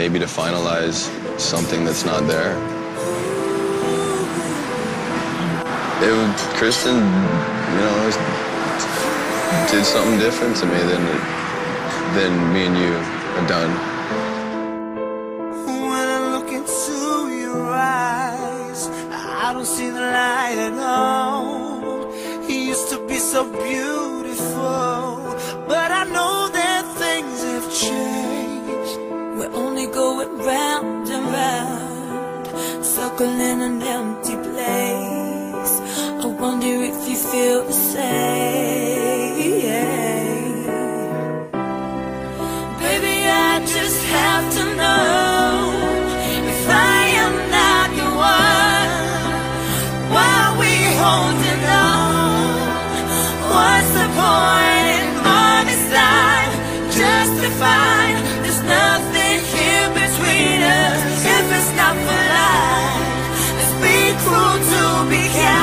maybe to finalize something that's not there. It was, Kristin, you know, did something different to me than than me and you have done. When I look into your eyes, I don't see the light at all. He used to be so beautiful. circle in an empty place. I wonder if you feel the same. be yeah.